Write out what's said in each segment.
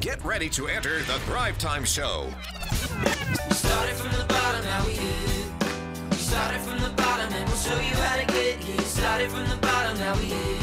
Get ready to enter the Thrive Time Show. We started from the bottom, now we here. We started from the bottom, and we'll show you how to get here. Started from the bottom, now we here.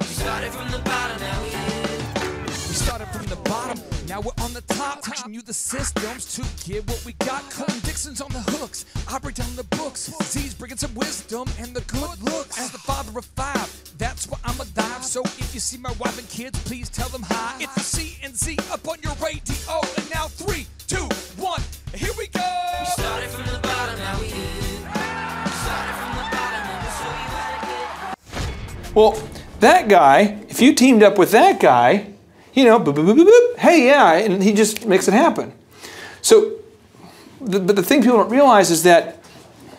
We started from the bottom, now we here. We started from the bottom, now we're on the top, teaching you the systems to get what we got. Cutting Dixon's on the hooks, I break down the books. Z's bringing some wisdom and the good looks. As the father of five, that's why I'm a dive. So if you see my wife and kids, please tell them hi. It's the C and Z up on your radio, and now three, two, one, here we go. We started from the bottom, now we here. We started from the bottom, and we'll show you how to get Well, that guy, if you teamed up with that guy, you know, boop, boop, boop, boop, boop, hey, yeah, and he just makes it happen. So, the, but the thing people don't realize is that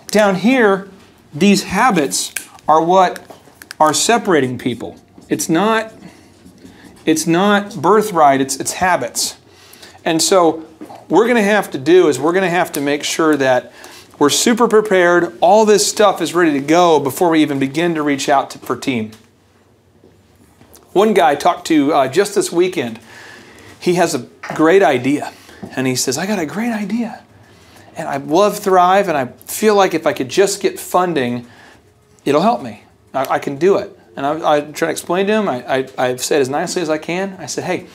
down here, these habits are what are separating people. It's not, it's not birthright, it's, it's habits. And so, we're going to have to do is we're going to have to make sure that we're super prepared. All this stuff is ready to go before we even begin to reach out to, for team. One guy I talked to uh, just this weekend, he has a great idea. And he says, I got a great idea. And I love Thrive, and I feel like if I could just get funding, it'll help me. I, I can do it. And I, I try to explain to him, I, I, I've said as nicely as I can, I said, hey,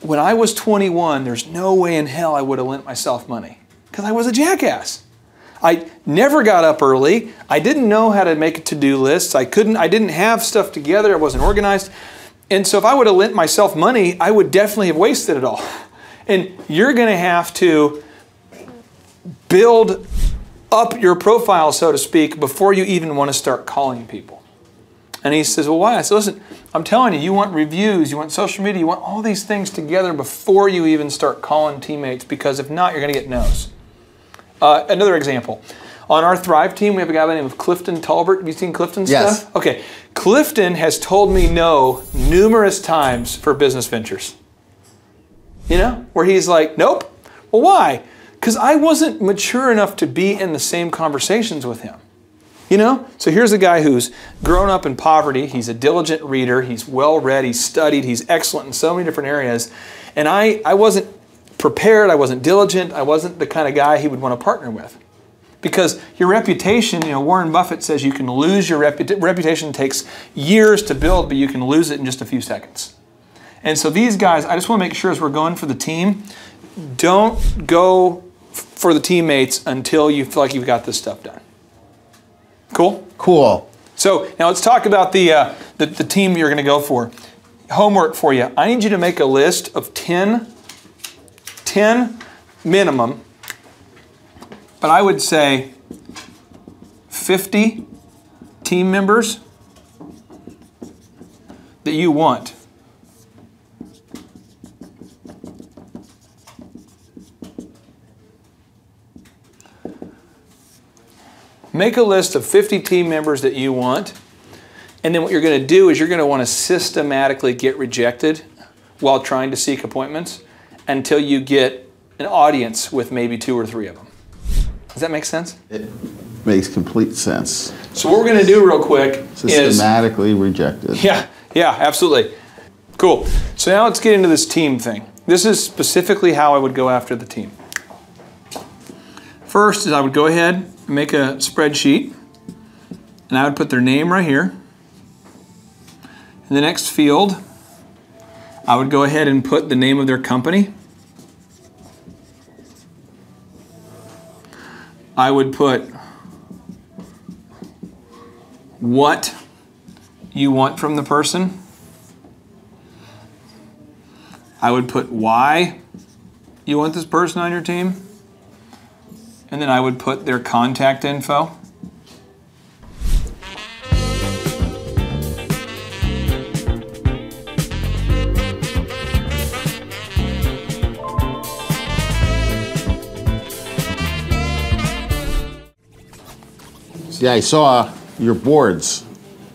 when I was 21, there's no way in hell I would have lent myself money because I was a jackass. I never got up early. I didn't know how to make to-do lists. I couldn't I didn't have stuff together. I wasn't organized. And so if I would have lent myself money, I would definitely have wasted it all. And you're going to have to build up your profile, so to speak, before you even want to start calling people. And he says, Well, why? I said, Listen, I'm telling you, you want reviews, you want social media, you want all these things together before you even start calling teammates, because if not, you're going to get no's. Uh, another example. On our Thrive team, we have a guy by the name of Clifton Talbert. Have you seen Clifton's Yes. stuff? Okay. Clifton has told me no numerous times for business ventures. You know, where he's like, nope. Well, why? Because I wasn't mature enough to be in the same conversations with him. You know? So here's a guy who's grown up in poverty. He's a diligent reader. He's well read. He's studied. He's excellent in so many different areas. And I, I wasn't prepared. I wasn't diligent. I wasn't the kind of guy he would want to partner with. Because your reputation, you know, Warren Buffett says you can lose your reputation. Reputation takes years to build, but you can lose it in just a few seconds. And so these guys, I just want to make sure as we're going for the team, don't go for the teammates until you feel like you've got this stuff done. Cool? Cool. So now let's talk about the, uh, the, the team you're going to go for. Homework for you. I need you to make a list of 10, 10 minimum, but I would say 50 team members that you want. Make a list of 50 team members that you want. And then what you're going to do is you're going to want to systematically get rejected while trying to seek appointments until you get an audience with maybe two or three of them. Does that make sense? It makes complete sense. So what we're going to do real quick is Systematically rejected. yeah, yeah, absolutely. Cool. So now let's get into this team thing. This is specifically how I would go after the team. First is I would go ahead and make a spreadsheet and I would put their name right here. In the next field, I would go ahead and put the name of their company. I would put what you want from the person. I would put why you want this person on your team. And then I would put their contact info. Yeah, I saw your boards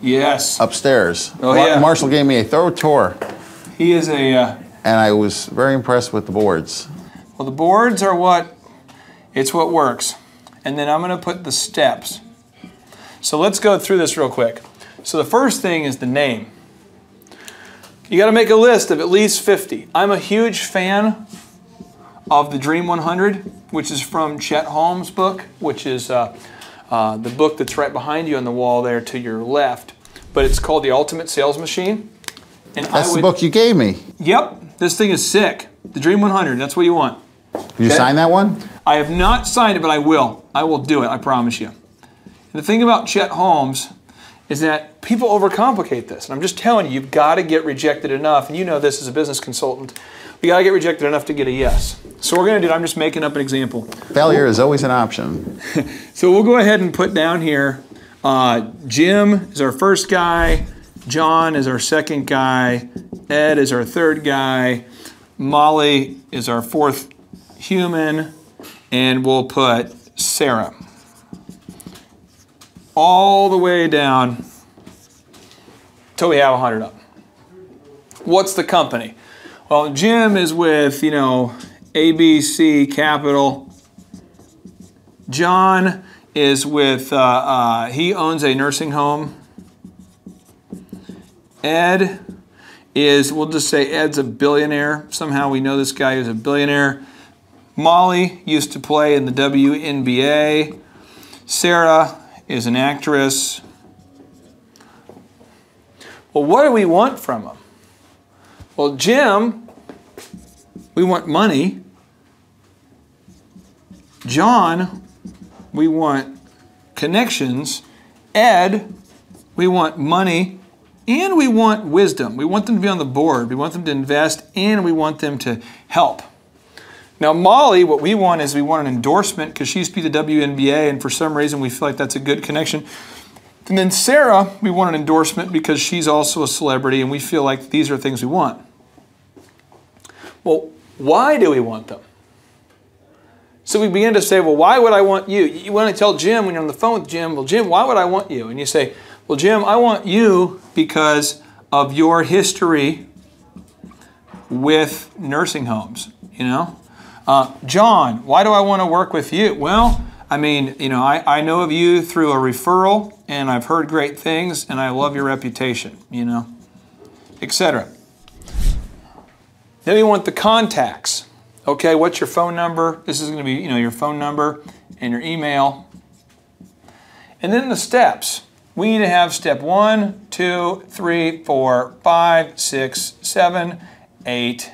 Yes. upstairs. Oh, Mar- yeah. Marshall gave me a thorough tour, He is a, uh, and I was very impressed with the boards. well, the boards are what, it's what works. And then I'm going to put the steps. So let's go through this real quick. So the first thing is the name. You got to make a list of at least 50. I'm a huge fan of the Dream 100, which is from Chet Holmes' book, which is uh, uh, the book that's right behind you on the wall there to your left. But it's called The Ultimate Sales Machine. And That's I the book you gave me. Yep, this thing is sick. The Dream 100, that's what you want. Did you Okay. sign that one? I have not signed it, but I will. I will do it, I promise you. And the thing about Chet Holmes is that people overcomplicate this. And I'm just telling you, you've got to get rejected enough. And you know this as a business consultant. You got to get rejected enough to get a yes. So we're going to do, I'm just making up an example. Failure is always an option. So we'll go ahead and put down here uh, Jim is our first guy, John is our second guy, Ed is our third guy, Molly is our fourth human, and we'll put Sarah. All the way down till we have 100 up. What's the company? Well, Jim is with, you know, ABC Capital. John is with, uh, uh, he owns a nursing home. Ed is, we'll just say Ed's a billionaire. Somehow we know this guy is a billionaire. Molly used to play in the WNBA. Sarah is an actress. Well, what do we want from them? Well, Jim, we want money. John, we want connections. Ed, we want money. And we want wisdom. We want them to be on the board. We want them to invest and we want them to help. Now, Molly, what we want is we want an endorsement because she used to be the WNBA, and for some reason we feel like that's a good connection. And then Sarah, we want an endorsement because she's also a celebrity, and we feel like these are things we want. Well, why do we want them? So we begin to say, well, why would I want you? You want to tell Jim when you're on the phone with Jim, well, Jim, why would I want you? And you say, well, Jim, I want you because of your history with nursing homes, you know? Uh, John, why do I want to work with you? Well, I mean, you know, I, I know of you through a referral and I've heard great things and I love your reputation, you know, etc. Then we want the contacts. Okay, what's your phone number? This is going to be, you know, your phone number and your email. And then the steps. We need to have step one, two, three, four, five, six, seven, eight,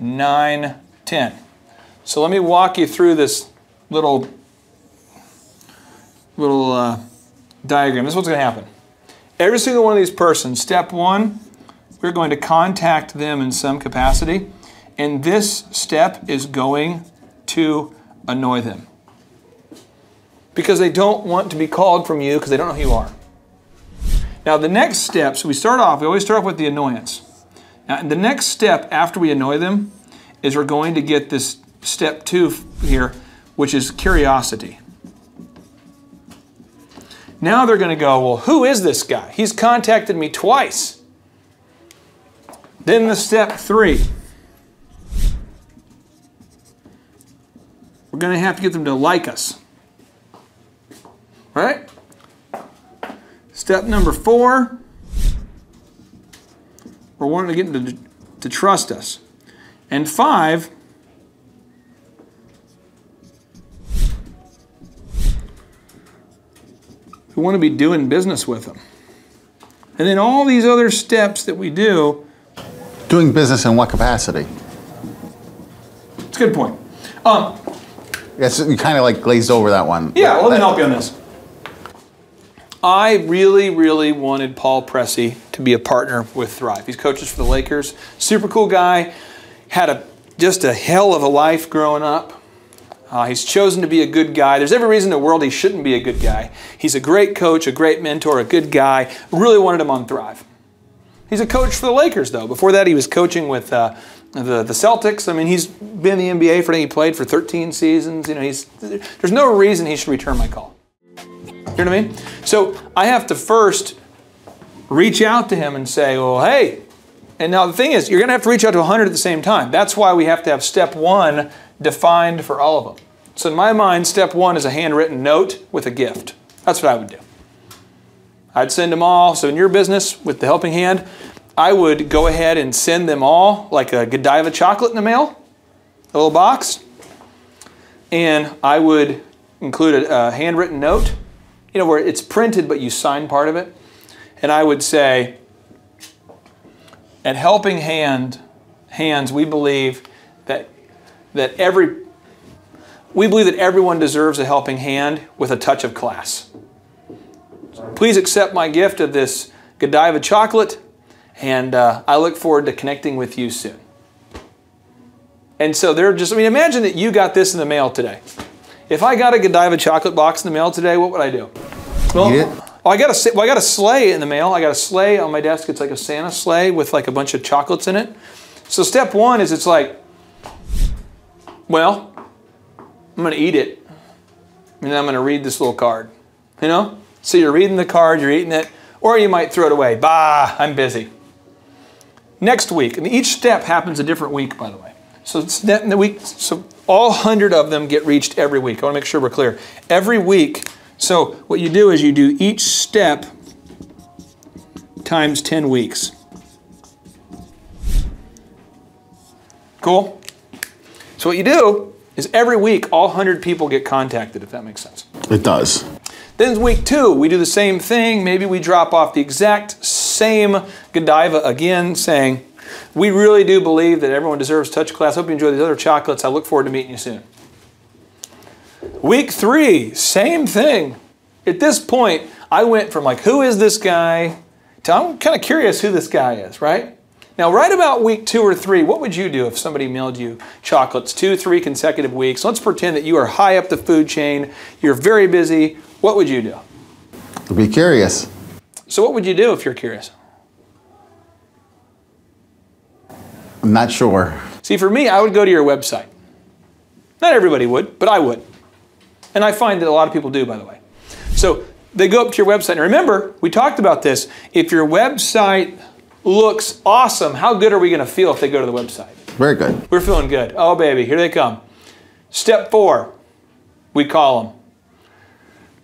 nine, ten. So let me walk you through this little little uh, diagram. This is what's going to happen. Every single one of these persons, step one, we're going to contact them in some capacity, and this step is going to annoy them because they don't want to be called from you because they don't know who you are. Now, the next step, so we start off, we always start off with the annoyance. Now, the next step after we annoy them is we're going to get this step two here, which is curiosity. Now they're going to go, well, who is this guy? He's contacted me twice. Then the step three. We're going to have to get them to like us. Right? Step number four, we're wanting to get them to, to trust us. And five, we want to be doing business with them. And then all these other steps that we do, Doing business in what capacity? it's a good point. Um, Yes, you kind of like glazed over that one. Yeah, let me help you on this. I really, really wanted Paul Pressey to be a partner with Thrive. He's coaches for the Lakers. Super cool guy. Had a just a hell of a life growing up. Uh, he's chosen to be a good guy. There's every reason in the world he shouldn't be a good guy. He's a great coach, a great mentor, a good guy. Really wanted him on Thrive. He's a coach for the Lakers, though. Before that, he was coaching with uh, the, the Celtics. I mean, he's been in the NBA for, he played for 13 seasons. You know, he's, there's no reason he should return my call. You know what I mean? So I have to first reach out to him and say, well, hey, and now the thing is, you're going to have to reach out to 100 at the same time. That's why we have to have step one defined for all of them. So in my mind, step one is a handwritten note with a gift. That's what I would do. I'd send them all. So in your business with the helping hand, I would go ahead and send them all like a Godiva chocolate in the mail, a little box, and I would include a, a handwritten note, you know, where it's printed but you sign part of it, and I would say, at Helping Hand Hands, we believe that every we believe that everyone deserves a helping hand with a touch of class. Please accept my gift of this Godiva chocolate, and uh, I look forward to connecting with you soon. And so they're just, I mean, imagine that you got this in the mail today. If I got a Godiva chocolate box in the mail today, what would I do? Well, it? oh, I got a, well, I got a sleigh in the mail. I got a sleigh on my desk. It's like a Santa sleigh with like a bunch of chocolates in it. So step one is it's like, well, I'm going to eat it, and then I'm going to read this little card. You know? So you're reading the card, you're eating it, or you might throw it away. Bah, I'm busy. Next week, and each step happens a different week, by the way. So it's that in the week, so all hundred of them get reached every week. I want to make sure we're clear. Every week. So what you do is you do each step times 10 weeks. Cool? So what you do is every week all 100 people get contacted, if that makes sense. It does. Then week two, we do the same thing. Maybe we drop off the exact same Godiva again, saying, we really do believe that everyone deserves touch class. Hope you enjoy these other chocolates. I look forward to meeting you soon. Week three, same thing. At this point, I went from like, who is this guy? to I'm kind of curious who this guy is, right? Now, right about week two or three, what would you do if somebody mailed you chocolates two, three consecutive weeks? Let's pretend that you are high up the food chain, you're very busy. What would you do? Be curious. So, what would you do if you're curious? I'm not sure. See, for me, I would go to your website. Not everybody would, but I would. And I find that a lot of people do, by the way. So they go up to your website. And remember, we talked about this. If your website looks awesome, how good are we going to feel if they go to the website? Very good. We're feeling good. Oh, baby, here they come. Step four, we call them.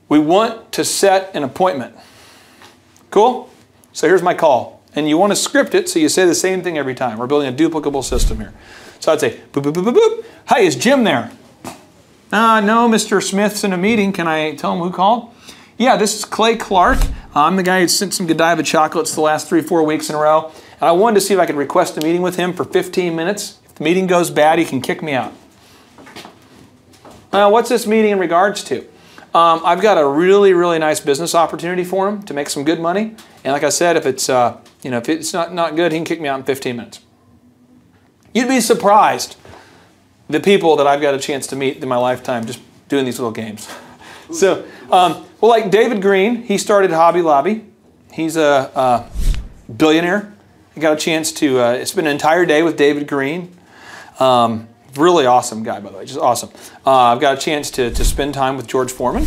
We want to set an appointment. Cool? So here's my call. And you want to script it so you say the same thing every time. We're building a duplicable system here. So I'd say, boop, boop, boop, boop, boop. Hi, is Jim there? Uh, no, Mr. Smith's in a meeting. Can I tell him who called? Yeah, this is Clay Clark. I'm the guy who sent some Godiva chocolates the last three, four weeks in a row. And I wanted to see if I could request a meeting with him for 15 minutes. If the meeting goes bad, he can kick me out. Uh, what's this meeting in regards to? Um, I've got a really, really nice business opportunity for him to make some good money. And like I said, if it's uh, you know if it's not, not good, he can kick me out in 15 minutes. You'd be surprised the people that I've got a chance to meet in my lifetime just doing these little games. So, um, well, like David Green, he started Hobby Lobby. He's a, a billionaire. I got a chance to uh, spend an entire day with David Green. Um, really awesome guy, by the way, just awesome. Uh, I've got a chance to, to spend time with George Foreman.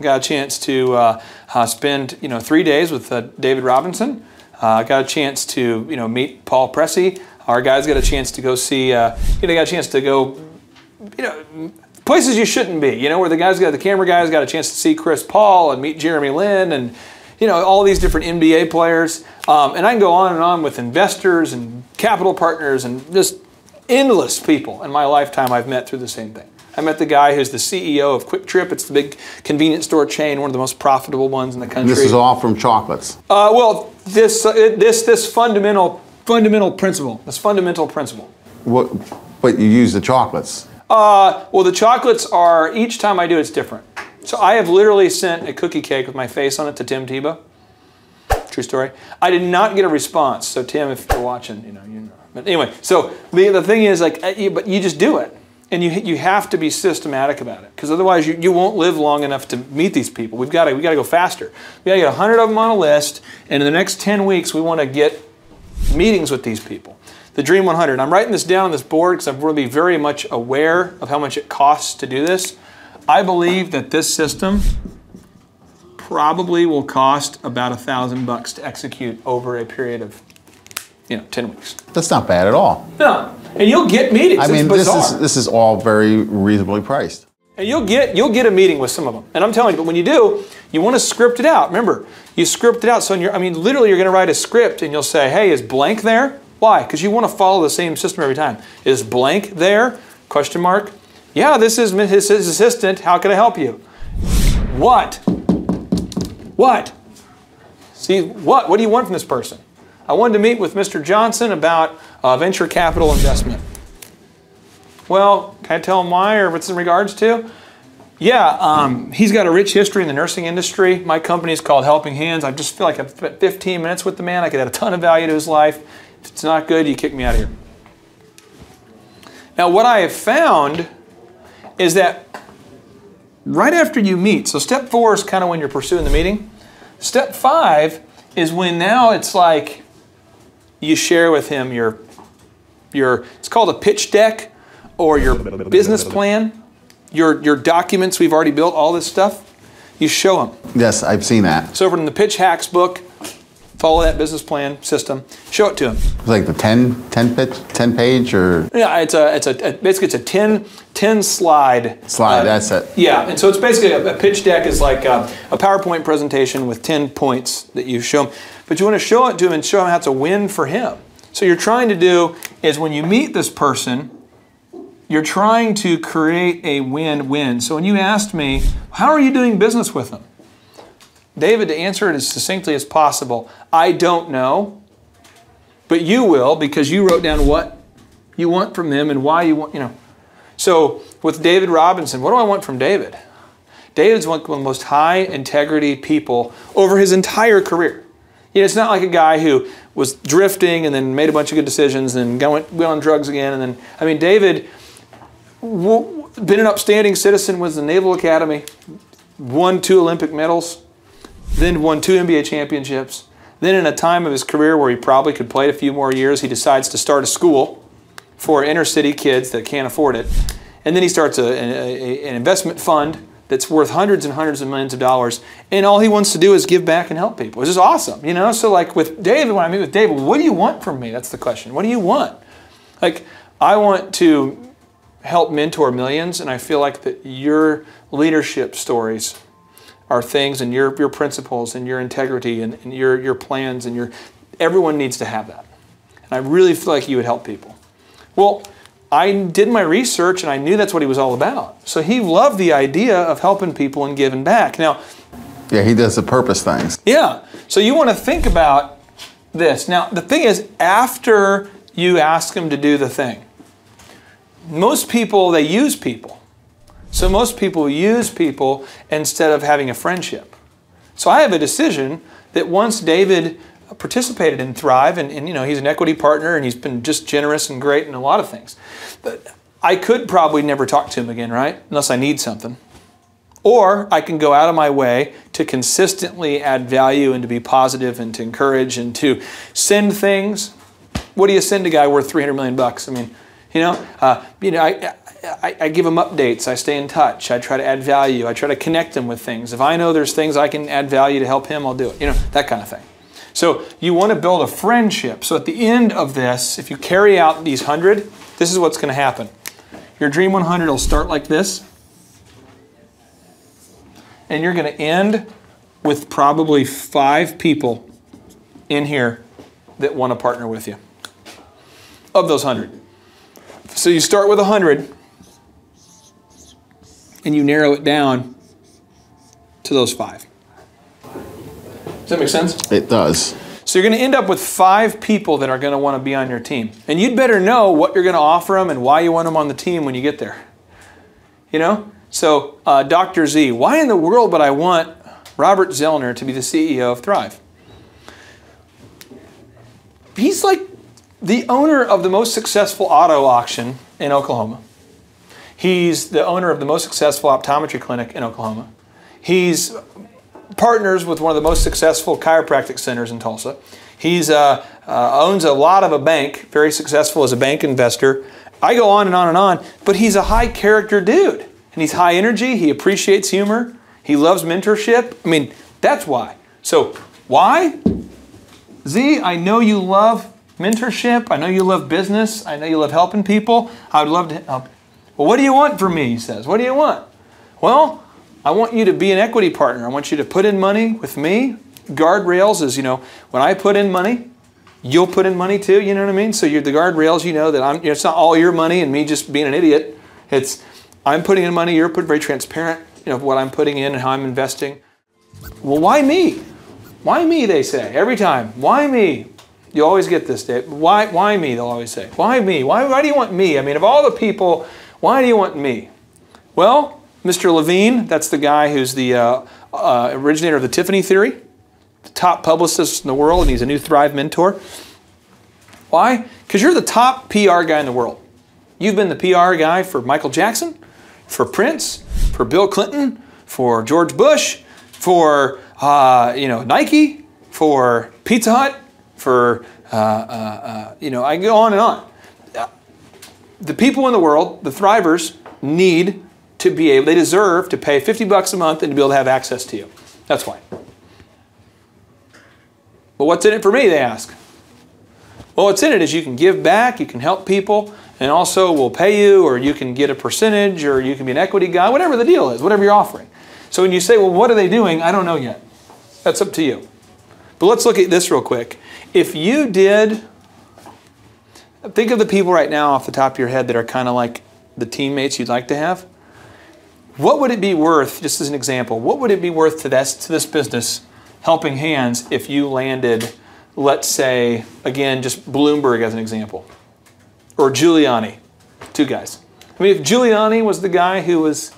I got a chance to uh, uh, spend you know three days with uh, David Robinson. Uh, I got a chance to you know meet Paul Pressey. Our guys got a chance to go see. Uh, you know, got a chance to go. You know, places you shouldn't be. You know, where the guys got the camera guys got a chance to see Chris Paul and meet Jeremy Lin and you know all these different NBA players. Um, and I can go on and on with investors and capital partners and just endless people in my lifetime I've met through the same thing. I met the guy who's the CEO of QuikTrip. It's the big convenience store chain, one of the most profitable ones in the country. This is all from chocolates. Uh, well, this uh, this this fundamental fundamental principle. This fundamental principle. What, but you use the chocolates. Uh, well, the chocolates are each time I do it's different. So I have literally sent a cookie cake with my face on it to Tim Tebow. True story. I did not get a response. So Tim, if you're watching, you know you know. But anyway, so the, the thing is like, uh, you, but you just do it. And you, you have to be systematic about it because otherwise you, you won't live long enough to meet these people. We've got to, we got to go faster. We got to get 100 of them on a list, and in the next 10 weeks, we want to get meetings with these people. The Dream 100. I'm writing this down on this board because I'm going to be very much aware of how much it costs to do this. I believe that this system probably will cost about a thousand bucks to execute over a period of, you know, 10 weeks. That's not bad at all. No, and you'll get meetings. I mean, this is this is all very reasonably priced. And you'll get you'll get a meeting with some of them. And I'm telling you, but when you do, you want to script it out. Remember, you script it out. So in your, I mean, literally, you're going to write a script, and you'll say, "Hey, is blank there?" Why? Because you want to follow the same system every time. Is blank there? Question mark. Yeah, this is his, assistant. How can I help you? What? What? See, what? What do you want from this person? I wanted to meet with Mr. Johnson about uh, venture capital investment. Well, can I tell him why or what's in regards to? Yeah, um, he's got a rich history in the nursing industry. My company is called Helping Hands. I just feel like I've spent 15 minutes with the man. I could add a ton of value to his life. If it's not good, you kick me out of here. Now, what I have found is that right after you meet, so step four is kind of when you're pursuing the meeting. Step five is when now it's like you share with him your your it's called a pitch deck or your business plan, your your documents we've already built, all this stuff. You show him. Yes, I've seen that. So over in the Pitch Hacks book, follow that business plan system. Show it to him. It's like the 10, 10 pitch, 10 page or Yeah, it's a it's a basically it's a 10, 10 slide slide. uh, that's it. Yeah, and so it's basically a, a pitch deck is like a, a PowerPoint presentation with 10 points that you show him. But you want to show it to him and show him how it's a win for him. So you're trying to do is when you meet this person, you're trying to create a win-win. So when you asked me, how are you doing business with them? David, to answer it as succinctly as possible, I don't know, but you will because you wrote down what you want from them and why you want, you know. So with David Robinson, what do I want from David? David's one of the most high integrity people over his entire career. You know, it's not like a guy who was drifting and then made a bunch of good decisions and then went, went on drugs again. And then, I mean, David, been an upstanding citizen, was the Naval Academy, won two Olympic medals, then won two NBA championships. Then, in a time of his career where he probably could play a few more years, he decides to start a school for inner city kids that can't afford it. And then he starts a, a- an investment fund that's worth hundreds and hundreds of millions of dollars. And all he wants to do is give back and help people. It's is awesome, you know? So, like with David, when I meet with David, what do you want from me? That's the question. What do you want? Like, I want to help mentor millions, and I feel like that your leadership stories are things and your, your principles and your integrity and, and your, your plans and your everyone needs to have that. And I really feel like you would help people. Well, I did my research and I knew that's what he was all about. So he loved the idea of helping people and giving back. Now, Yeah, he does the purpose things. yeah, so you want to think about this. Now, the thing is, after you ask him to do the thing, most people, they use people. So most people use people instead of having a friendship. So I have a decision that once David participated in Thrive, and, and you know he's an equity partner, and he's been just generous and great in a lot of things. But I could probably never talk to him again, right? Unless I need something. Or I can go out of my way to consistently add value and to be positive and to encourage and to send things. What do you send a guy worth 300 million bucks? I mean, you know, uh, you know, I, I, I give him updates. I stay in touch. I try to add value. I try to connect them with things. If I know there's things I can add value to help him, I'll do it. You know, that kind of thing. So you want to build a friendship. So at the end of this, if you carry out these 100, this is what's going to happen. Your Dream 100 will start like this and you're going to end with probably five people in here that want to partner with you of those 100. So you start with 100 and you narrow it down to those five. Does that make sense? It does. So you're going to end up with five people that are going to want to be on your team. And you'd better know what you're going to offer them and why you want them on the team when you get there. You know? So, uh, Dr. Z, why in the world would I want Robert Zoellner to be the CEO of Thrive? He's like the owner of the most successful auto auction in Oklahoma. He's the owner of the most successful optometry clinic in Oklahoma. He's partners with one of the most successful chiropractic centers in Tulsa. He's uh, uh, owns a lot of a bank, very successful as a bank investor. I go on and on and on, but he's a high character dude. And he's high energy, he appreciates humor, he loves mentorship. I mean, that's why. So, why? Z, I know you love mentorship, I know you love business, I know you love helping people. I would love to help. Well, what do you want from me? He says. What do you want? Well, I want you to be an equity partner. I want you to put in money with me. Guardrails is, you know, when I put in money, you'll put in money too. You know what I mean? So you're the guardrails. You know that I'm. You know, it's not all your money and me just being an idiot. It's I'm putting in money. You're putting very transparent. You know what I'm putting in and how I'm investing. Well, why me? Why me? They say every time. Why me? You always get this, Dave. Why? Why me? They'll always say. Why me? Why? Why do you want me? I mean, of all the people, why do you want me? Well, Mr. Levine, that's the guy who's the uh, uh, originator of the Tiffany theory, the top publicist in the world, and he's a new Thrive mentor. Why? Because you're the top PR guy in the world. You've been the PR guy for Michael Jackson, for Prince, for Bill Clinton, for George Bush, for uh, you know Nike, for Pizza Hut, for uh, uh, uh, you know I go on and on. The people in the world, the thrivers, need to be able. They deserve to pay 50 bucks a month and to be able to have access to you. That's why. But what's in it for me? They ask. Well, what's in it is you can give back, you can help people, and also we'll pay you, or you can get a percentage, or you can be an equity guy, whatever the deal is, whatever you're offering. So when you say, well, what are they doing? I don't know yet. That's up to you. But let's look at this real quick. If you did, think of the people right now off the top of your head that are kind of like the teammates you'd like to have. What would it be worth, just as an example, what would it be worth to this, to this business, Helping Hands, if you landed, let's say, again, just Bloomberg as an example, or Giuliani, two guys. I mean, if Giuliani was the guy who was,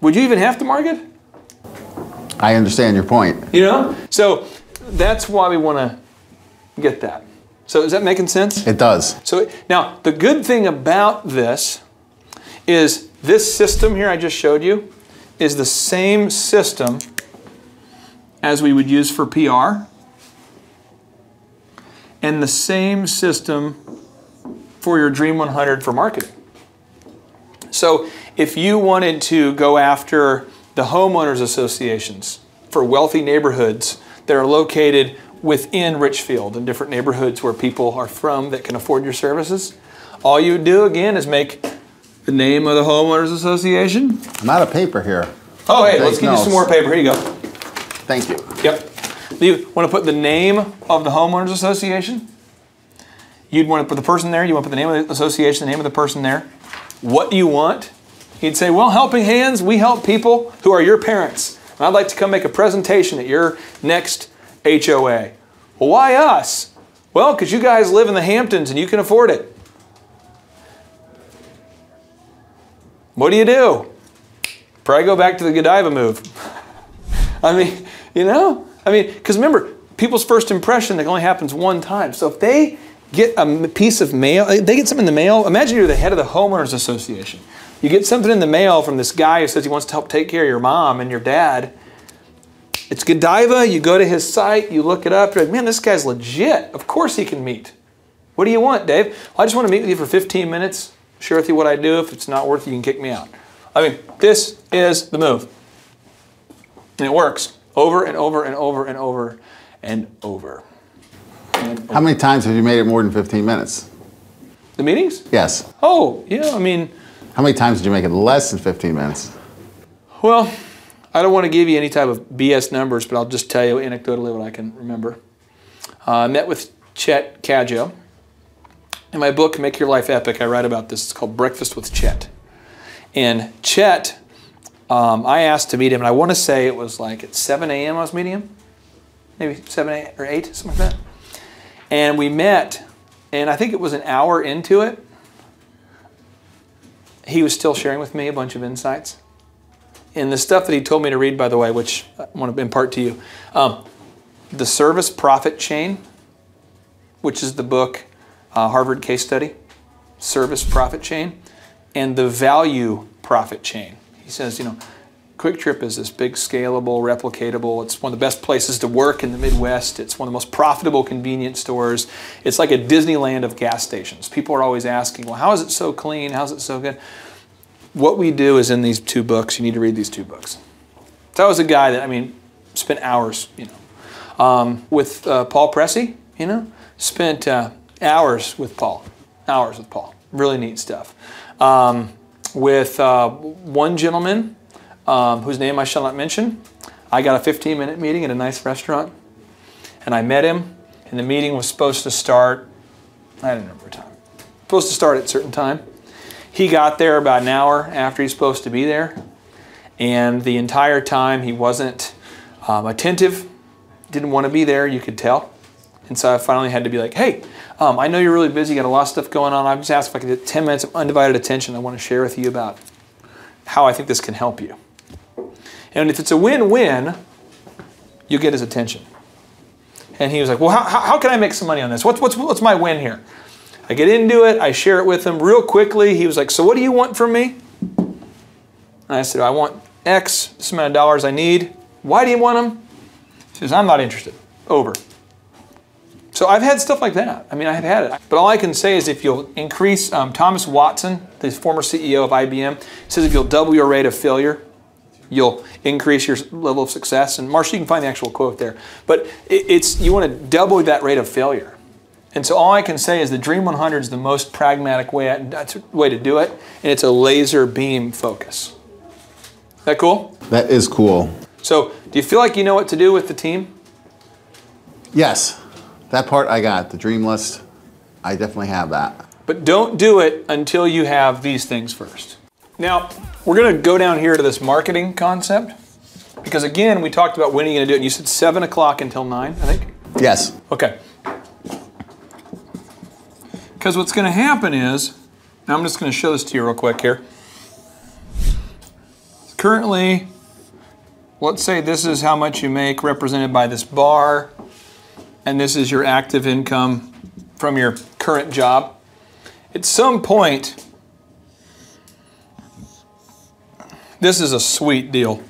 would you even have to market? I understand your point. You know? So that's why we want to get that. So is that making sense? It does. So now the good thing about this is this system here I just showed you is the same system as we would use for PR and the same system for your Dream 100 for marketing. So if you wanted to go after the homeowners associations for wealthy neighborhoods that are located within Richfield and different neighborhoods where people are from that can afford your services, all you do again is make the name of the homeowners association. I'm out of paper here. Oh, hey, let's give you some more paper. Here you go. Thank you. Yep. You want to put the name of the homeowners association? You'd want to put the person there. You want to put the name of the association, the name of the person there. What do you want? He'd say, Well, Helping Hands, we help people who are your parents. And I'd like to come make a presentation at your next HOA. Well, why us? Well, because you guys live in the Hamptons and you can afford it. What do you do? Probably go back to the Godiva move. I mean, you know? I mean, because remember, people's first impression that only happens one time. So if they get a piece of mail, they get something in the mail. Imagine you're the head of the homeowners association. You get something in the mail from this guy who says he wants to help take care of your mom and your dad. It's Godiva. You go to his site, you look it up. You're like, man, this guy's legit. Of course he can meet. What do you want, Dave? Well, I just want to meet with you for 15 minutes, share with you what I do. If it's not worth it, you can kick me out. I mean, this is the move. And it works over and over and over and over and over. And How many times have you made it more than 15 minutes? the meetings? Yes. Oh, yeah, I mean, How many times did you make it less than 15 minutes? well, I don't want to give you any type of BS numbers, but I'll just tell you anecdotally what I can remember. Uh, I met with Chet Cadieux. In my book, Make Your Life Epic, I write about this. It's called Breakfast with Chet. And Chet, um, I asked to meet him, and I want to say it was like at 7 a.m. I was meeting him, maybe 7 8 or 8, something like that. And we met, and I think it was an hour into it. He was still sharing with me a bunch of insights. And the stuff that he told me to read, by the way, which I want to impart to you, um, The Service Profit Chain, which is the book, uh, Harvard case study, Service Profit Chain, and The Value Profit Chain. He says, you know, QuikTrip is this big, scalable, replicatable. It's one of the best places to work in the Midwest. It's one of the most profitable convenience stores. It's like a Disneyland of gas stations. People are always asking, well, how is it so clean? How's it so good? What we do is in these two books. You need to read these two books. So I was a guy that, I mean, spent hours, you know, um, with uh, Paul Pressey, you know, spent uh, hours with Paul, hours with Paul. Really neat stuff. Um, with uh, one gentleman um, whose name I shall not mention. I got a 15 minute meeting at a nice restaurant, and I met him, and the meeting was supposed to start, I don't remember time, supposed to start at a certain time. He got there about an hour after he's supposed to be there, and the entire time he wasn't um, attentive, didn't want to be there, you could tell. And so I finally had to be like, hey, um, I know you're really busy, got a lot of stuff going on. I've just asked if I could get 10 minutes of undivided attention. I want to share with you about how I think this can help you. And if it's a win win, you'll get his attention. And he was like, well, how, how, how can I make some money on this? What's, what's, what's my win here? I get into it, I share it with him real quickly. He was like, so what do you want from me? And I said, I want X, this amount of dollars I need. Why do you want them? He says, I'm not interested. Over. So I've had stuff like that. I mean, I've had it. But all I can say is if you'll increase, um, Thomas Watson, the former CEO of IBM, says if you'll double your rate of failure, you'll increase your level of success. And Marshall, you can find the actual quote there. But it, it's you want to double that rate of failure. And so all I can say is the Dream 100 is the most pragmatic way, that's way to do it, and it's a laser beam focus. That cool? That is cool. So do you feel like you know what to do with the team? Yes, that part I got. The dream list, I definitely have that. But don't do it until you have these things first. Now, we're going to go down here to this marketing concept because, again, we talked about when are you going to do it. And you said 7 o'clock until 9, I think? Yes. Okay. Because what's going to happen is, now I'm just going to show this to you real quick here. Currently, let's say this is how much you make represented by this bar, and this is your active income from your current job. At some point, this is a sweet deal.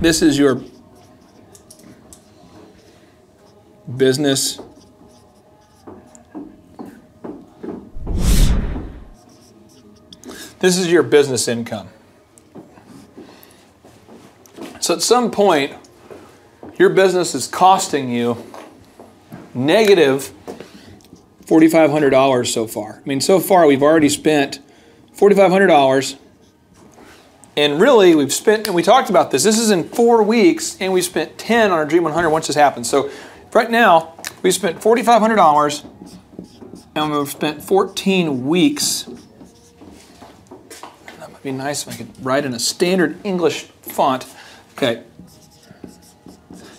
This is your business This is your business income. So at some point, your business is costing you negative $4,500 so far. I mean, so far we've already spent $4,500. And really, we've spent, and we talked about this, this is in four weeks, and we spent 10 on our Dream 100 once this happens. So right now, we've spent $4,500, and we've spent 14 weeks It'd be nice if I could write in a standard English font. Okay.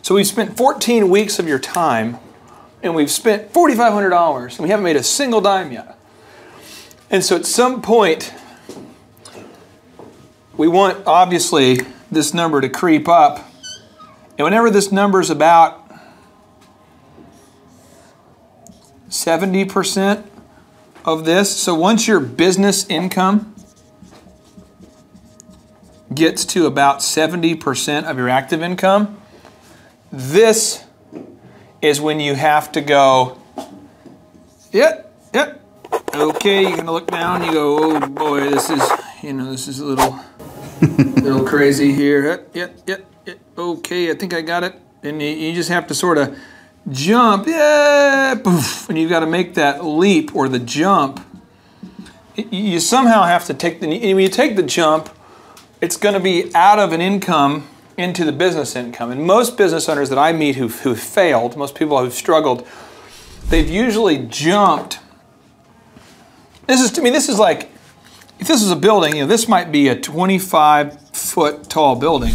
So we've spent 14 weeks of your time and we've spent $4,500 and we haven't made a single dime yet. And so at some point, we want obviously this number to creep up. And whenever this number is about 70% of this, so once your business income gets to about 70% of your active income, this is when you have to go, yep, yep, okay, you're gonna look down, you go, oh boy, this is, you know, this is a little, little crazy here, yep, yep, yep, okay, I think I got it. And you, you just have to sort of jump, yeah, poof, and you've got to make that leap or the jump. You somehow have to take the, when you take the jump, it's going to be out of an income into the business income. And most business owners that I meet who've, who've failed, most people who've struggled, they've usually jumped. This is, I mean, this is like, if this is a building, you know, this might be a 25 foot tall building.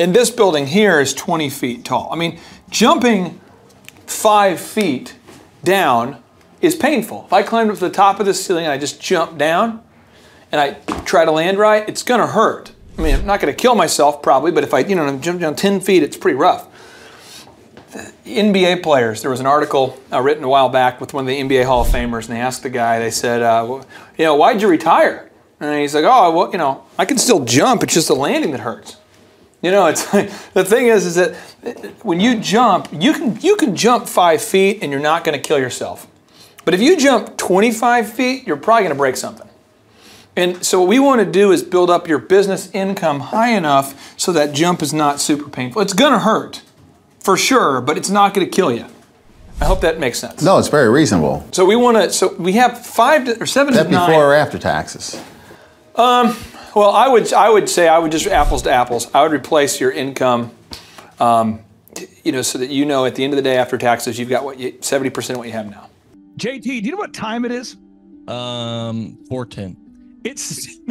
And this building here is 20 feet tall. I mean, jumping five feet down is painful. If I climbed up to the top of the ceiling and I just jumped down, and I try to land right, it's to hurt. I mean, I'm not to kill myself probably, but if I, you know, jump down 10 feet, it's pretty rough. NBA players, there was an article uh, written a while back with one of the NBA Hall of Famers, and they asked the guy, they said, uh, you know, why'd you retire? And he's like, oh, well, you know, I can still jump, it's just the landing that hurts. You know, it's like the thing is, is that when you jump, you can you can jump five feet and you're not going to kill yourself. But if you jump 25 feet, you're probably going to break something. And so what we want to do is build up your business income high enough so that jump is not super painful. It's going to hurt, for sure, but it's not going to kill you. I hope that makes sense. No, it's very reasonable. So we want to. So we have five to, or seven That to nine. before or after taxes? Well, Well, I would I would say I would just apples to apples. I would replace your income, um, you know, so that you know at the end of the day after taxes you've got what seventy percent of what you have now. JT, do you know what time it is? Um, four ten. It's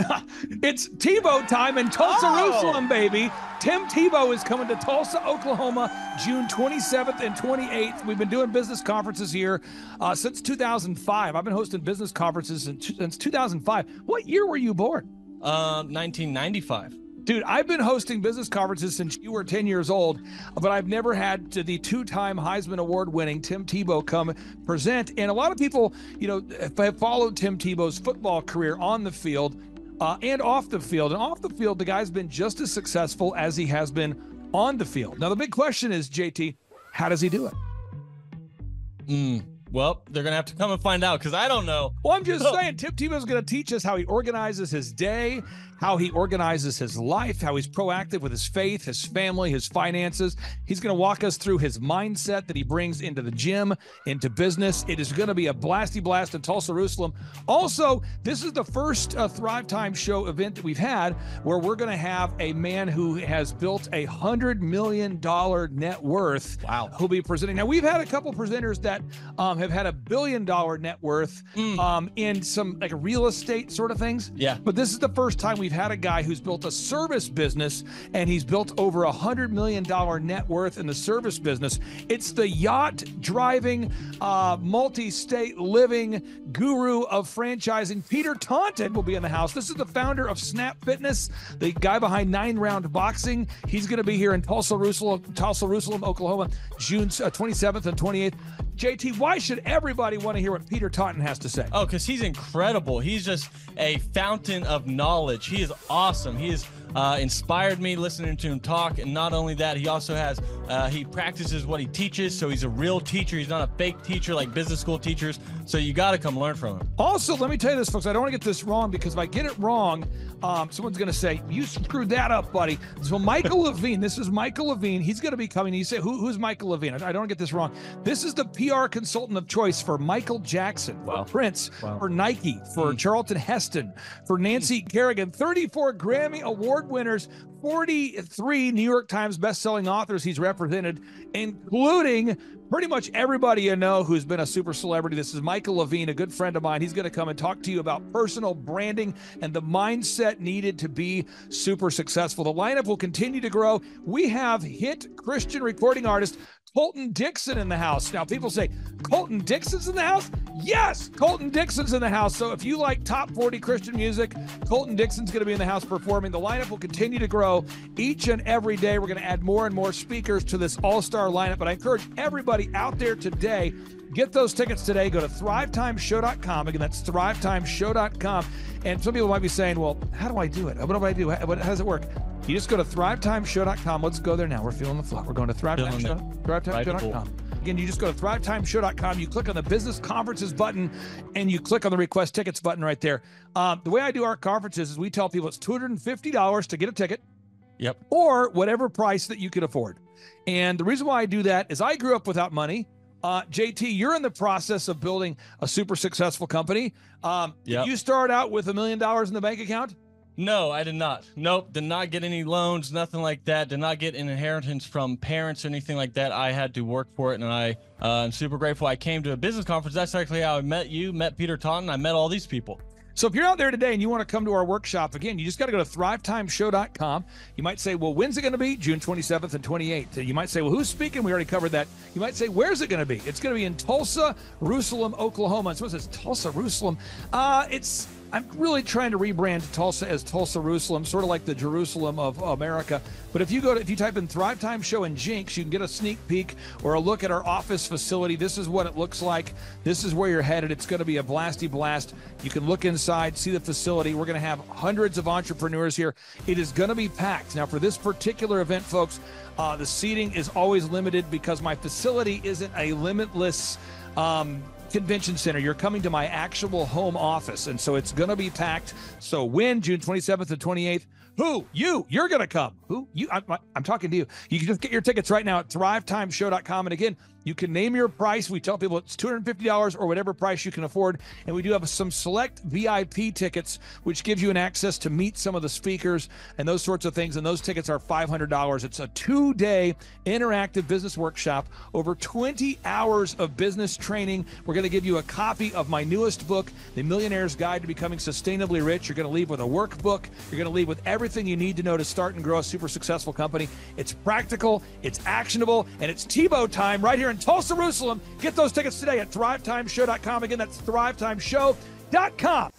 it's Tebow time in Tulsa, Jerusalem, baby. Tim Tebow is coming to Tulsa, Oklahoma, June 27th and 28th. We've been doing business conferences here uh, since 2005. I've been hosting business conferences since, since 2005. What year were you born? Um, 1995. Dude, I've been hosting business conferences since you were 10 years old, but I've never had the two-time Heisman Award winning Tim Tebow come present. And a lot of people, you know, have followed Tim Tebow's football career on the field uh, and off the field. And off the field, the guy's been just as successful as he has been on the field. Now, the big question is, JT, how does he do it? Mm, well, they're gonna have to come and find out because I don't know. Well, I'm just saying, Tim Tebow's going to teach us how he organizes his day, how he organizes his life, how he's proactive with his faith, his family, his finances. He's going to walk us through his mindset that he brings into the gym, into business. It is going to be a blasty blast in Tulsa, Jerusalem. Also, this is the first uh, Thrive Time Show event that we've had where we're going to have a man who has built a hundred million dollar net worth. Wow. Who'll be presenting. Now, we've had a couple presenters that um, have had a billion dollar net worth Mm. um, in some like real estate sort of things. Yeah. But this is the first time we've had a guy who's built a service business and he's built over a hundred million dollar net worth in the service business. It's the yacht driving, uh, multi-state living guru of franchising. Peter Taunton will be in the house. This is the founder of Snap Fitness, the guy behind Nine Round Boxing. He's going to be here in Tulsa, Jerusalem, Tulsa, Jerusalem, Oklahoma, June uh, 27th and 28th. JT, why should everybody want to hear what Peter Taunton has to say? Oh, because he's incredible. He's just a fountain of knowledge. He is awesome. He has uh, inspired me listening to him talk. And not only that, he also has, uh, he practices what he teaches. So he's a real teacher. He's not a fake teacher like business school teachers. So you got to come learn from him. Also, let me tell you this, folks. I don't want to get this wrong because if I get it wrong, um, someone's going to say, You screwed that up, buddy. So, Michael Levine, this is Michael Levine. He's going to be coming. You say, Who, Who's Michael Levine? I, I don't want to get this wrong. This is the PR consultant of choice for Michael Jackson, for Wow. Prince, Wow. for Nike, for Charlton Heston, for Nancy Kerrigan, 34 Grammy Award winners, 43 New York Times best-selling authors he's represented, including pretty much everybody you know who's been a super celebrity. This is Michael Levine, a good friend of mine. He's going to come and talk to you about personal branding and the mindset needed to be super successful. The lineup will continue to grow. We have hit Christian recording artist Colton Dixon in the house. Now, people say, Colton Dixon's in the house? Yes, Colton Dixon's in the house. So if you like top 40 Christian music, Colton Dixon's going to be in the house performing. The lineup will continue to grow each and every day. We're going to add more and more speakers to this all star lineup. But I encourage everybody out there today. Get those tickets today. Go to thrivetimeshow.com. Again, that's thrivetimeshow.com. And some people might be saying, well, how do I do it? What do I do? How, how does it work? You just go to thrivetimeshow.com. Let's go there now. We're feeling the flow. We're going to it. thrivetimeshow.com. Again, you just go to thrivetimeshow.com. You click on the business conferences button and you click on the request tickets button right there. Um, the way I do our conferences is we tell people it's $250 to get a ticket Yep. or whatever price that you can afford. And the reason why I do that is I grew up without money. Uh, JT, you're in the process of building a super successful company. Um, Yep. Did you start out with a million dollars in the bank account? No, I did not. Nope, did not get any loans, nothing like that. Did not get an inheritance from parents or anything like that. I had to work for it, and I uh, am super grateful. I came to a business conference. That's actually how I met you, met Peter Taunton. I met all these people. So if you're out there today and you want to come to our workshop, again, you just got to go to thrivetimeshow.com. You might say, well, when's it going to be? June 27th and 28th. You might say, well, who's speaking? We already covered that. You might say, where's it going to be? It's going to be in Tulsa, Jerusalem, Oklahoma. So it says Tulsa, Jerusalem. Uh, it's I'm really trying to rebrand Tulsa as Tulsa, Jerusalem, sort of like the Jerusalem of America. But if you go to, if you type in Thrive Time Show and Jenks, you can get a sneak peek or a look at our office facility. This is what it looks like. This is where you're headed. It's going to be a blasty blast. You can look inside, see the facility. We're going to have hundreds of entrepreneurs here. It is going to be packed. Now, for this particular event, folks, uh, the seating is always limited because my facility isn't a limitless. Um, convention center. You're coming to my actual home office. And so it's going to be packed. So when June 27th and 28th, who? You. You're going to come. Who? You. I'm, I'm talking to you. You can just get your tickets right now at thrivetimeshow.com. And again, You can name your price. We tell people it's $250 or whatever price you can afford. And we do have some select VIP tickets, which gives you an access to meet some of the speakers and those sorts of things. And those tickets are $500. It's a two day interactive business workshop, over 20 hours of business training. We're going to give you a copy of my newest book, The Millionaire's Guide to Becoming Sustainably Rich. You're going to leave with a workbook. You're going to leave with everything you need to know to start and grow a super successful company. It's practical, it's actionable, and it's Tebow time right here in Tulsa, Jerusalem. Get those tickets today at thrivetimeshow.com. Again, that's thrivetimeshow.com.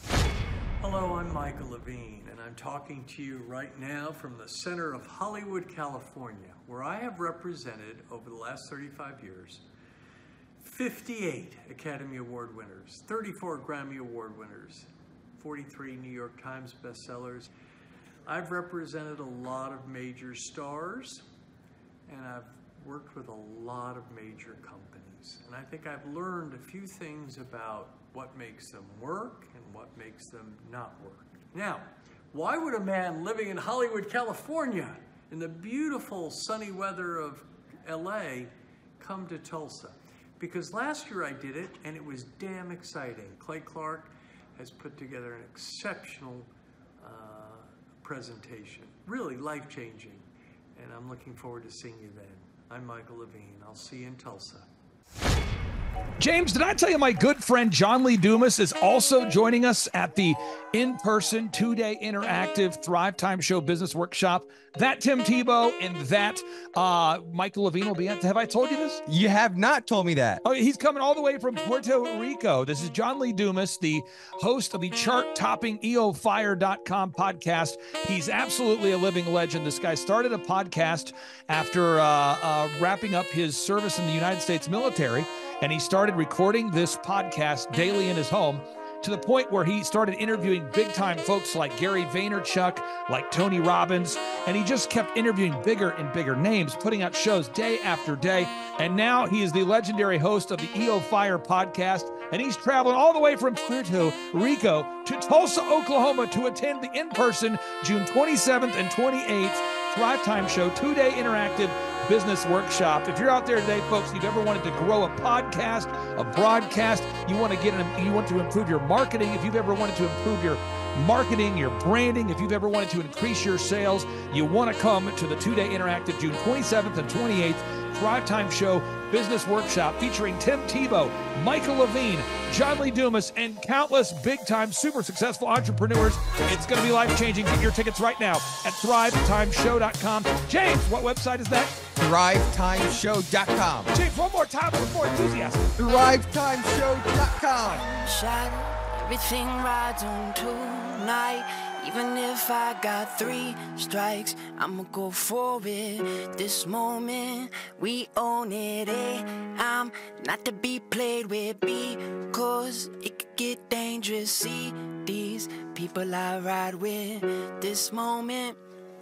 Hello, I'm Michael Levine, and I'm talking to you right now from the center of Hollywood, California, where I have represented over the last 35 years 58 Academy Award winners, 34 Grammy Award winners, 43 New York Times bestsellers. I've represented a lot of major stars, and I've worked with a lot of major companies. And I think I've learned a few things about what makes them work and what makes them not work. Now, why would a man living in Hollywood, California, in the beautiful sunny weather of LA, come to Tulsa? Because last year I did it and it was damn exciting. Clay Clark has put together an exceptional uh, presentation, really life changing. And I'm looking forward to seeing you then. I'm Michael Levine. I'll see you in Tulsa. James, did I tell you my good friend John Lee Dumas is also joining us at the in person two day interactive Thrive Time Show business workshop? That Tim Tebow and that uh, Michael Levine will be at. Have I told you this? You have not told me that. Oh, he's coming all the way from Puerto Rico. This is John Lee Dumas, the host of the chart topping EOFire.com podcast. He's absolutely a living legend. This guy started a podcast after uh, uh, wrapping up his service in the United States military and he started recording this podcast daily in his home to the point where he started interviewing big time folks like Gary Vaynerchuk, like Tony Robbins, and he just kept interviewing bigger and bigger names, putting out shows day after day. And now he is the legendary host of the EO Fire podcast, and he's traveling all the way from Puerto Rico to Tulsa, Oklahoma to attend the in person June 27th and 28th Thrive Time Show two day interactive business workshop. If you're out there today, folks, you've ever wanted to grow a podcast, a broadcast, you want to get in, you want to improve your marketing, if you've ever wanted to improve your marketing, your branding, if you've ever wanted to increase your sales, you want to come to the two-day interactive June 27th and 28th Thrive Time Show Business Workshop featuring Tim Tebow, Michael Levine, John Lee Dumas, and countless big-time super successful entrepreneurs. It's going to be life-changing. Get your tickets right now at thrivetimeshow.com. James, what website is that? ThriveTimeshow.com. James, one more time with more enthusiasm. ThriveTimeshow.com. Shot everything rides on tonight. Even if I got three strikes, I'ma go for it. This moment, we own it. Eh? I'm not to be played with because it could get dangerous. See these people I ride with. This moment,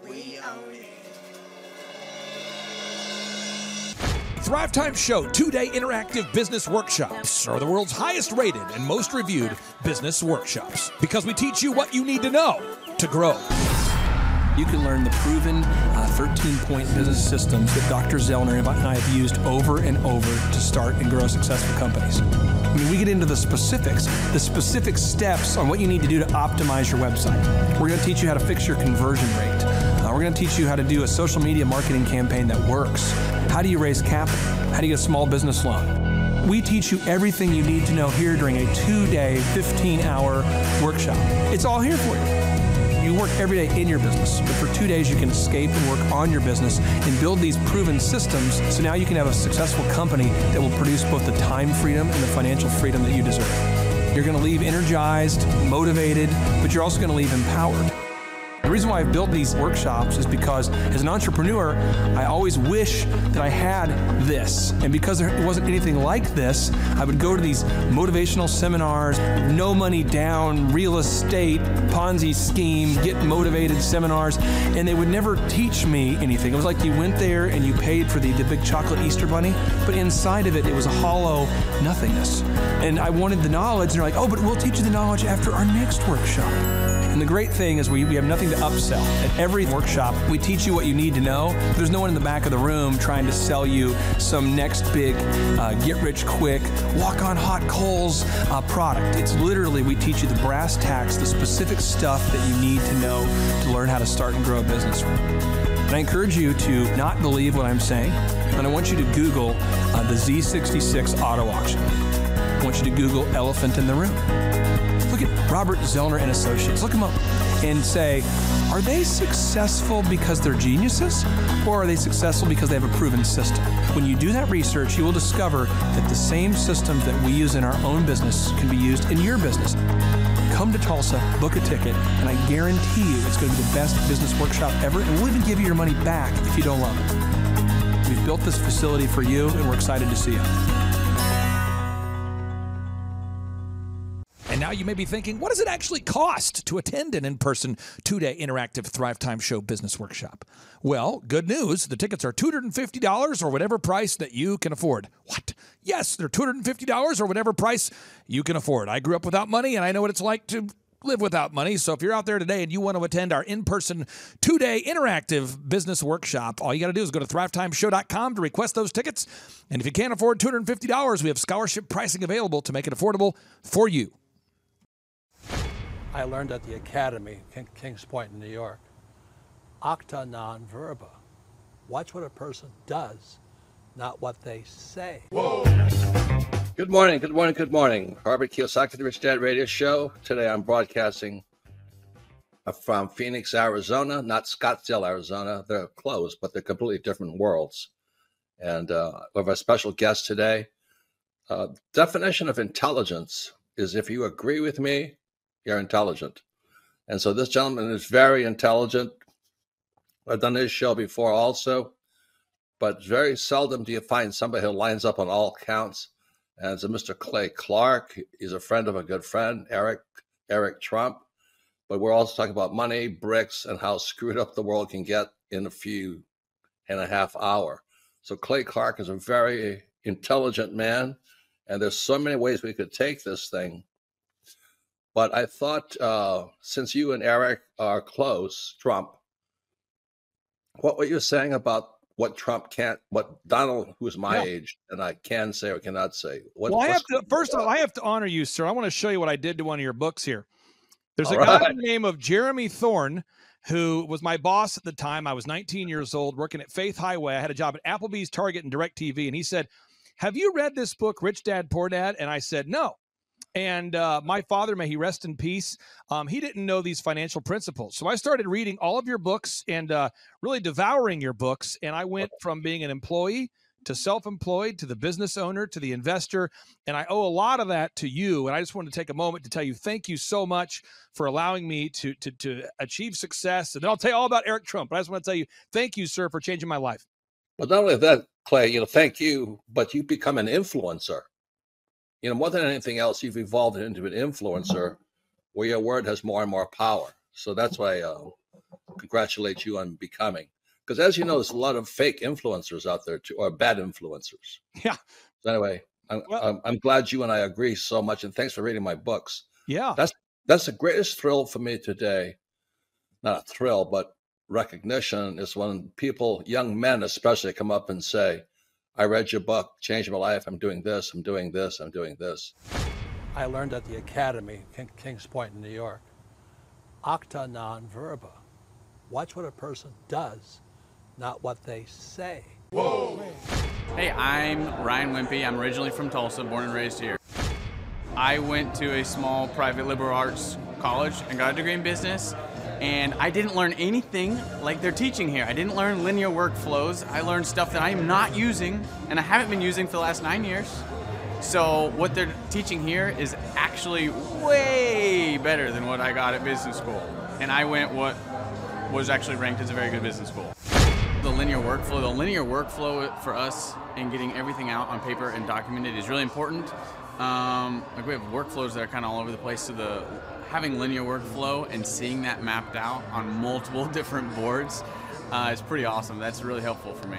we own it. Thrive Time Show two day interactive business workshops are the world's highest rated and most reviewed business workshops because we teach you what you need to know to grow. You can learn the proven uh, 13 point business systems that Dr. Zoellner and I have used over and over to start and grow successful companies. I mean, we get into the specifics, the specific steps on what you need to do to optimize your website. We're going to teach you how to fix your conversion rate. We're going to teach you how to do a social media marketing campaign that works. How do you raise capital? How do you get a small business loan? We teach you everything you need to know here during a two day, 15 hour workshop. It's all here for you you work every day in your business, but for two days you can escape and work on your business and build these proven systems so now you can have a successful company that will produce both the time freedom and the financial freedom that you deserve. You're going to leave energized, motivated, but you're also going to leave empowered. The reason why I've built these workshops is because as an entrepreneur, I always wish that I had this. And because there wasn't anything like this, I would go to these motivational seminars, no money down, real estate, Ponzi scheme, get motivated seminars, and they would never teach me anything. It was like you went there and you paid for the, the big chocolate Easter bunny, but inside of it, it was a hollow nothingness. And I wanted the knowledge, and they're like, oh, but we'll teach you the knowledge after our next workshop. And the great thing is we, we have nothing to upsell. At every workshop, we teach you what you need to know. There's no one in the back of the room trying to sell you some next big uh, get rich quick, walk on hot coals uh, product. It's literally, we teach you the brass tacks, the specific stuff that you need to know to learn how to start and grow a business. And I encourage you to not believe what I'm saying, and I want you to Google uh, the Z66 auto auction. I want you to Google elephant in the room. Look at Robert Zoellner and Associates. Look them up and say, are they successful because they're geniuses or are they successful because they have a proven system? When you do that research, you will discover that the same systems that we use in our own business can be used in your business. Come to Tulsa, book a ticket, and I guarantee you it's going to be the best business workshop ever, and we'll even give you your money back if you don't love it. We've built this facility for you, and we're excited to see you. Now you may be thinking, what does it actually cost to attend an in person two day interactive Thrive Time Show business workshop? Well, good news the tickets are $250 or whatever price that you can afford. What? Yes, they're $250 or whatever price you can afford. I grew up without money and I know what it's like to live without money. So if you're out there today and you want to attend our in-person two-day interactive business workshop, all you got to do is go to thrivetimeshow.com to request those tickets. And if you can't afford $250, we have scholarship pricing available to make it affordable for you. I learned at the Academy, King, Kings Point in New York. Acta non verba. Watch what a person does, not what they say. Whoa. Good morning, good morning, good morning. Robert Kiyosaki, the Rich Dad Radio Show. Today I'm broadcasting from Phoenix, Arizona, not Scottsdale, Arizona. They're close, but they're completely different worlds. And uh, we have a special guest today. Uh, definition of intelligence is if you agree with me you're intelligent. And so this gentleman is very intelligent. I've done his show before also, but very seldom do you find somebody who lines up on all counts. And a Mr. Clay Clark. He's a friend of a good friend, Eric Eric Trump. But we're also talking about money, bricks, and how screwed up the world can get in a few and a half hour. So Clay Clark is a very intelligent man, and there's so many ways we could take this thing but I thought uh, since you and Eric are close, Trump, what were you saying about what Trump can't, what Donald, who's my Yeah. age, and I can say or cannot say? What, well, I have to first of all, I have to honor you, sir. I want to show you what I did to one of your books here. There's a All guy by the name of Jeremy Thorne who was my boss at the time. I was 19 years old, working at Faith Highway. I had a job at Applebee's, Target, and DirecTV. And he said, "Have you read this book, Rich Dad Poor Dad?" And I said, "No." And uh, my father, may he rest in peace, um, he didn't know these financial principles. So I started reading all of your books and uh, really devouring your books. And I went from being an employee to self employed to the business owner to the investor. And I owe a lot of that to you. And I just wanted to take a moment to tell you thank you so much for allowing me to, to, to achieve success. And then I'll tell you all about Eric Trump. But I just want to tell you thank you, sir, for changing my life. But not only that, Clay, you know, thank you, but you become an influencer. You know, more than anything else, you've evolved into an influencer where your word has more and more power. So that's why I uh, congratulate you on becoming. Because as you know, there's a lot of fake influencers out there too, or bad influencers. Yeah. So anyway, I'm, I'm, I'm glad you and I agree so much, and thanks for reading my books. Yeah. That's that's the greatest thrill for me today. Not a thrill, but recognition is when people, young men especially, come up and say, "I read your book, changed my life. I'm doing this. I'm doing this. I'm doing this." I learned at the Academy, King, Kings Point in New York. Acta non verba. Watch what a person does, not what they say. Whoa! Hey, I'm Ryan Wimpy. I'm originally from Tulsa, born and raised here. I went to a small private liberal arts college and got a degree in business. And I didn't learn anything like they're teaching here. I didn't learn linear workflows. I learned stuff that I'm not using and I haven't been using for the last nine years. So what they're teaching here is actually way better than what I got at business school. And I went what was actually ranked as a very good business school. The linear workflow, the linear workflow for us in getting everything out on paper and documented is really important. Um, like we have workflows that are kind of all over the place. So the having linear workflow and seeing that mapped out on multiple different boards uh, is pretty awesome. That's really helpful for me.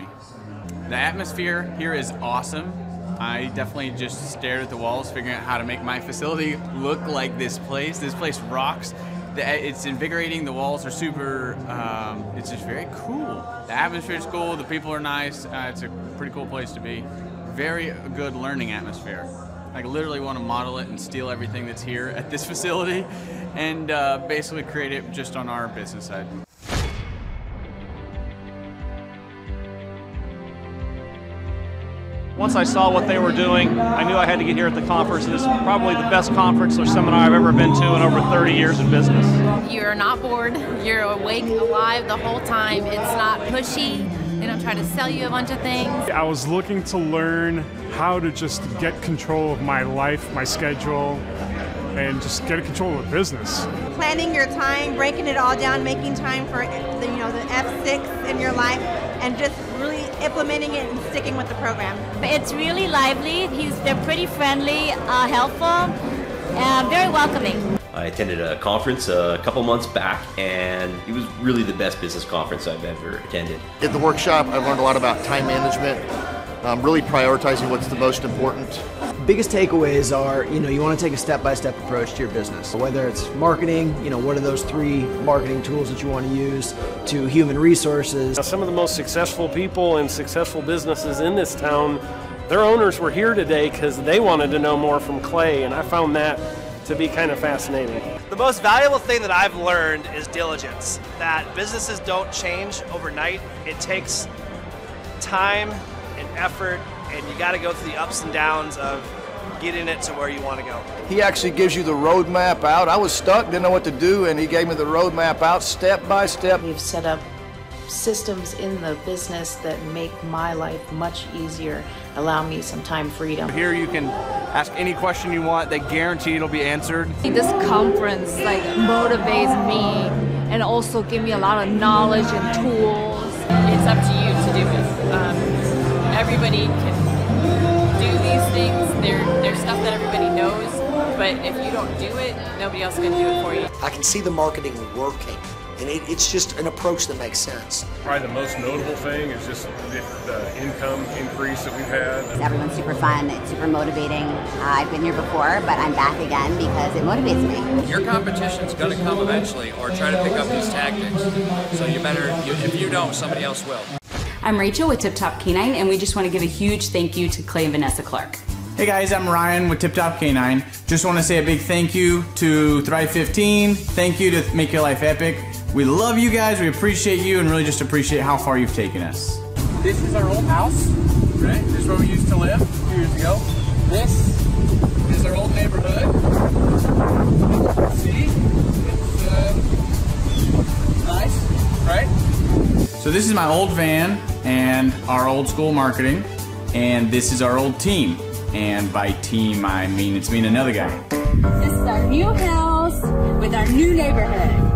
The atmosphere here is awesome. I definitely just stared at the walls, figuring out how to make my facility look like this place. This place rocks. it's invigorating. The walls are super. Um, it's just very cool. The atmosphere is cool. The people are nice. Uh, it's a pretty cool place to be. Very good learning atmosphere. I literally want to model it and steal everything that's here at this facility, and uh, basically create it just on our business side. Once I saw what they were doing, I knew I had to get here at the conference. This is probably the best conference or seminar I've ever been to in over 30 years in business. You're not bored. You're awake, alive the whole time. It's not pushy. They don't try to sell you a bunch of things. I was looking to learn how to just get control of my life, my schedule, and just get control of the business. Planning your time, breaking it all down, making time for the, you know the F6 in your life, and just really implementing it and sticking with the program. It's really lively. He's they're pretty friendly, uh, helpful, and very welcoming. I attended a conference a couple months back, and it was really the best business conference I've ever attended. At the workshop, I learned a lot about time management, um, really prioritizing what's the most important. Biggest takeaways are, you know, you want to take a step-by-step approach to your business. Whether it's marketing, you know, what are those three marketing tools that you want to use, to human resources. Now, some of the most successful people and successful businesses in this town, their owners were here today because they wanted to know more from Clay, and I found that to be kind of fascinating. The most valuable thing that I've learned is diligence. That businesses don't change overnight. It takes time and effort, and you got to go through the ups and downs of getting it to where you want to go. He actually gives you the roadmap out. I was stuck, didn't know what to do, and he gave me the roadmap out step by step. We've set up systems in the business that make my life much easier, allow me some time freedom. Here you can ask any question you want. They guarantee it'll be answered. This conference like motivates me and also give me a lot of knowledge and tools. It's up to you to do it. Um, everybody can do these things. They're, they're stuff that everybody knows, but if you don't do it, nobody else can do it for you. I can see the marketing working. And it, it's just an approach that makes sense. Probably the most notable thing is just the, the income increase that we've had. Everyone's super fun, it's super motivating. Uh, I've been here before, but I'm back again because it motivates me. Your competition's going to come eventually or try to pick up these tactics. So you better, you, if you don't, somebody else will. I'm Rachel with Tip Top Canine, and we just want to give a huge thank you to Clay and Vanessa Clark. Hey guys, I'm Ryan with Tip Top Canine. Just want to say a big thank you to Thrive 15. Thank you to Make Your Life Epic. We love you guys, we appreciate you, and really just appreciate how far you've taken us. This is our old house, right? This is where we used to live a few years ago. This is our old neighborhood. See? It's uh, nice, right? So this is my old van and our old school marketing, and this is our old team. And by team, I mean it's me and another guy. This is our new house with our new neighborhood.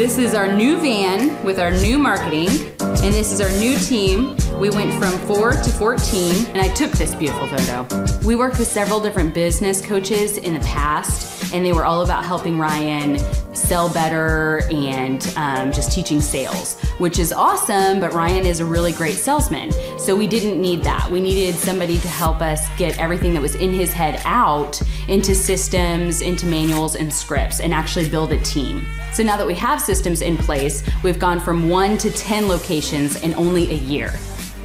This is our new van with our new marketing, and this is our new team. We went from four to 14, and I took this beautiful photo. We worked with several different business coaches in the past, and they were all about helping Ryan sell better and um, just teaching sales, which is awesome, but Ryan is a really great salesman. So we didn't need that. We needed somebody to help us get everything that was in his head out into systems, into manuals and scripts, and actually build a team. So now that we have systems in place, we've gone from one to 10 locations in only a year.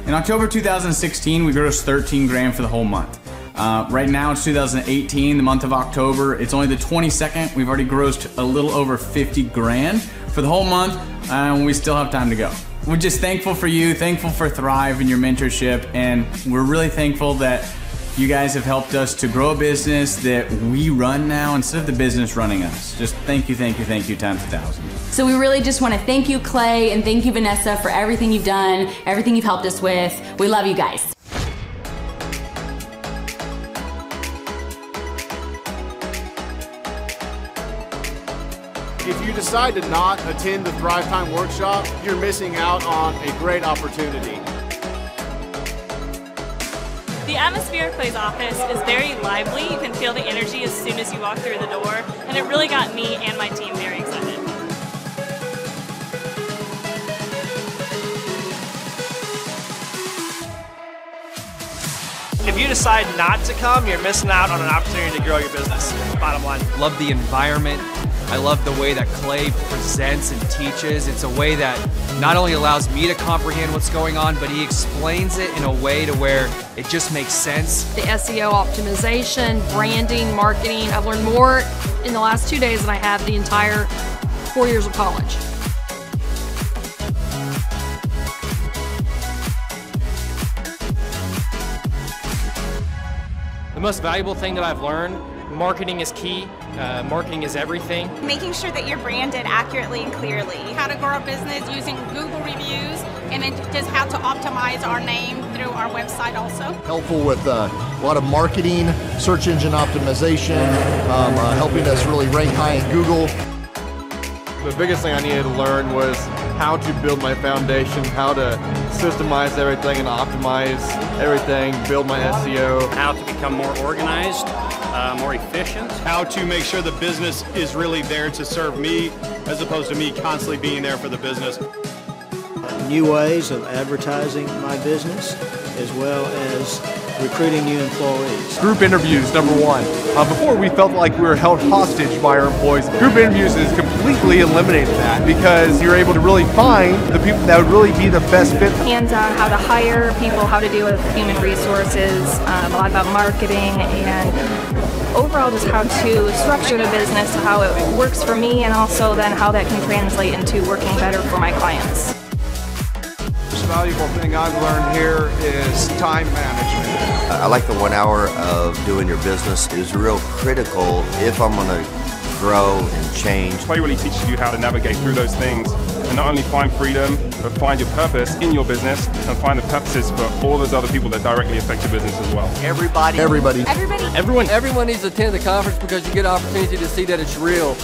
In October 2016, we grossed 13 grand for the whole month. Uh, right now it's 2018, the month of October. It's only the 22nd. We've already grossed a little over 50 grand for the whole month, and we still have time to go. We're just thankful for you, thankful for Thrive and your mentorship, and we're really thankful that you guys have helped us to grow a business that we run now instead of the business running us. Just thank you, thank you, thank you times a thousand. So we really just want to thank you, Clay, and thank you, Vanessa, for everything you've done, everything you've helped us with. We love you guys. Decide to not attend the Thrive Time workshop, you're missing out on a great opportunity. The atmosphere of Clay's office is very lively. You can feel the energy as soon as you walk through the door, and it really got me and my team very excited. If If you decide not to come, you're missing out on an opportunity to grow your business. Bottom line. Love the environment. I love the way that Clay presents and teaches. It's a way that not only allows me to comprehend what's going on, but he explains it in a way to where it just makes sense. The SEO optimization, branding, marketing. I've learned more in the last two days than I have the entire four years of college. The most valuable thing that I've learned marketing is key, uh, marketing is everything. Making sure that you're branded accurately and clearly. How to grow a business using Google reviews and then just how to optimize our name through our website also. Helpful with uh, a lot of marketing, search engine optimization, um, uh, helping us really rank high in Google. The biggest thing I needed to learn was how to build my foundation, how to systemize everything and optimize everything, build my SEO. How to become more organized, uh, more efficient. How to make sure the business is really there to serve me as opposed to me constantly being there for the business. New ways of advertising my business as well as recruiting new employees. Group interviews, number one. Uh, before we felt like we were held hostage by our employees. Group interviews is completely eliminated that because you're able to really find the people that would really be the best fit. Hands-on how to hire people, how to deal with human resources, um, a lot about marketing and overall just how to structure the business, how it works for me and also then how that can translate into working better for my clients. The most valuable thing I've learned here is time management. I like the one hour of doing your business is real critical if I'm going to grow and change. Clay really teaches you how to navigate through those things and not only find freedom, but find your purpose in your business and find the purposes for all those other people that directly affect your business as well. Everybody. Everybody. Everybody. Everyone. Everyone needs to attend the conference because you get an opportunity to see that it's real.